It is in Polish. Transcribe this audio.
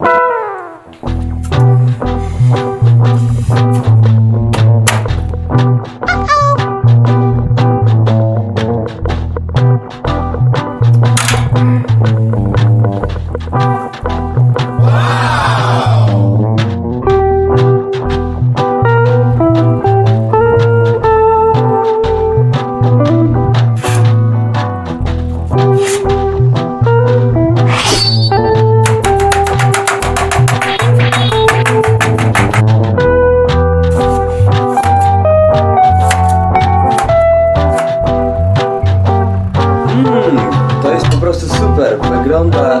you po prostu super, wygląda